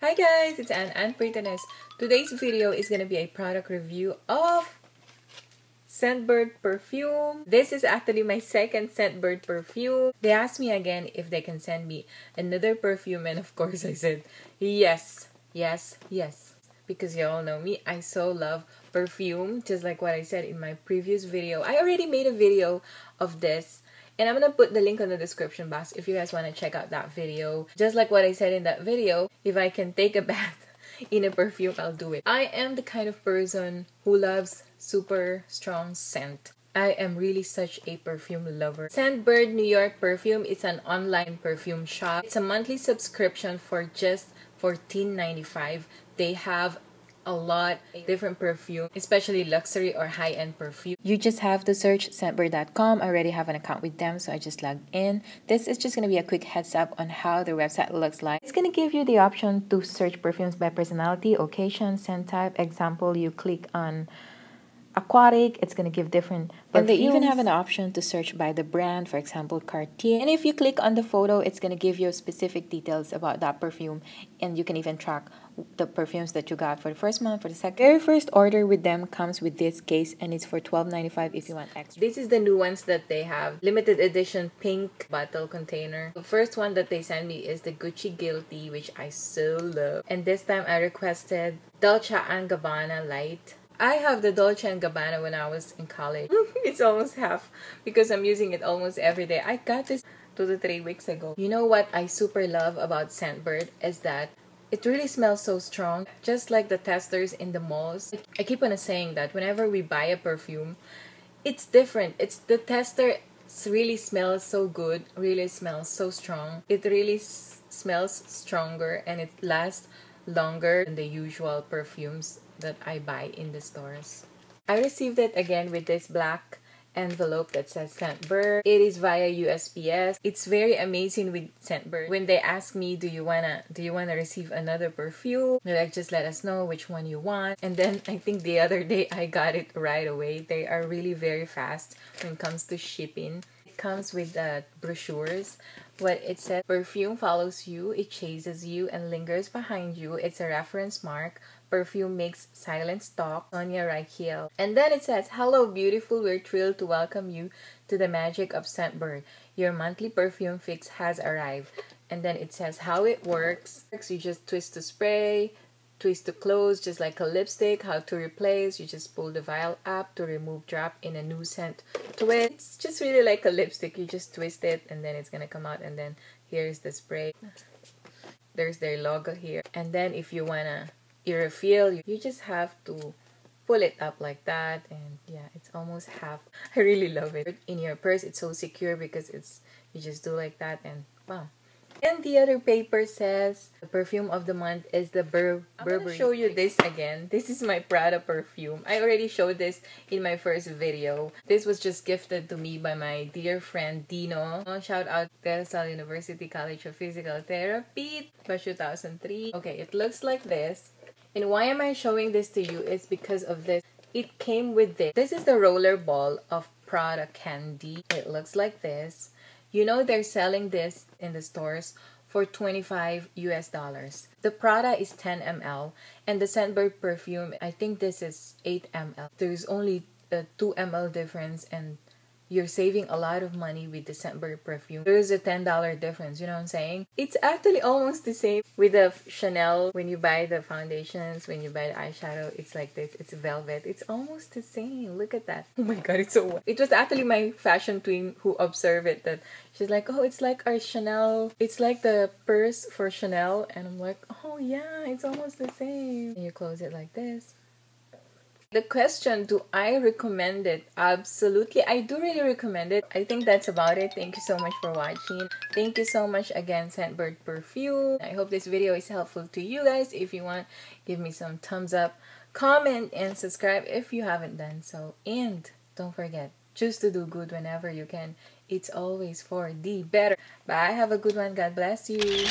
Hi guys, it's Anne Anne Prettiness. Today's video is gonna be a product review of Scentbird perfume. This is actually my second Scentbird perfume. They asked me again if they can send me another perfume and of course I said yes, yes, yes. Because you all know me, I so love perfume. Just like what I said in my previous video. I already made a video of this and I'm gonna put the link on the description box if you guys wanna check out that video. Just like what I said in that video, if I can take a bath in a perfume, I'll do it. I am the kind of person who loves super strong scent. I am really such a perfume lover. Scentbird New York Perfume is an online perfume shop. It's a monthly subscription for just $14.95. They have a lot different perfume, especially luxury or high-end perfume. You just have to search scentbird.com. I already have an account with them, so I just logged in. This is just going to be a quick heads up on how the website looks like. It's going to give you the option to search perfumes by personality, occasion, scent type. Example, you click on aquatic it's going to give different perfumes. and they even have an option to search by the brand for example cartier and if you click on the photo it's going to give you specific details about that perfume and you can even track the perfumes that you got for the first month for the second very first order with them comes with this case and it's for $12.95 if you want extra this is the new ones that they have limited edition pink bottle container the first one that they sent me is the gucci guilty which i so love and this time i requested dolce and gabbana light I have the Dolce & Gabbana when I was in college. it's almost half because I'm using it almost every day. I got this two to three weeks ago. You know what I super love about Scentbird is that it really smells so strong, just like the testers in the malls. I keep on saying that whenever we buy a perfume, it's different. It's the tester really smells so good, really smells so strong. It really smells stronger and it lasts longer than the usual perfumes that I buy in the stores. I received it again with this black envelope that says Scentbird. It is via USPS. It's very amazing with Scentbird. When they ask me, do you wanna do you wanna receive another perfume? They're like, just let us know which one you want. And then I think the other day I got it right away. They are really very fast when it comes to shipping. Comes with the brochures what it says perfume follows you it chases you and lingers behind you it's a reference mark perfume makes silent stalk Sonia Rykiel. And then it says, Hello beautiful, we're thrilled to welcome you to the magic of Scentbird. Your monthly perfume fix has arrived. And then it says how it works. You just twist to spray, twist to close just like a lipstick. How to replace, you just pull the vial up to remove drop in a new scent twist. It's just really like a lipstick. You just twist it and then it's gonna come out and then here's the spray. There's their logo here. And then if you wanna refill you just have to pull it up like that and yeah it's almost half i really love it in your purse it's so secure because it's you just do like that and wow and the other paper says the perfume of the month is the Bur Burberry. I'm gonna show you this again. This is my Prada perfume. I already showed this in my first video. This was just gifted to me by my dear friend Dino. Shout out La University College of Physical Therapy, batch 2003. Okay, it looks like this. And why am I showing this to you is because of this. It came with this. This is the roller ball of Prada candy. It looks like this. You know they're selling this in the stores for 25 US dollars. The Prada is 10 ml and the Scentbird perfume, I think this is 8 ml. There's only a 2 ml difference and you're saving a lot of money with the perfume. There's a $10 difference, you know what I'm saying? It's actually almost the same with the Chanel. When you buy the foundations, when you buy the eyeshadow, it's like this. It's velvet. It's almost the same. Look at that. Oh my god, it's so. It was actually my fashion twin who observed it that she's like, oh, it's like our Chanel. It's like the purse for Chanel. And I'm like, oh yeah, it's almost the same. And you close it like this. The question, do I recommend it? Absolutely. I do really recommend it. I think that's about it. Thank you so much for watching. Thank you so much again, Scentbird Perfume. I hope this video is helpful to you guys. If you want, give me some thumbs up, comment, and subscribe if you haven't done so. And don't forget, choose to do good whenever you can. It's always for the better. Bye. Have a good one. God bless you.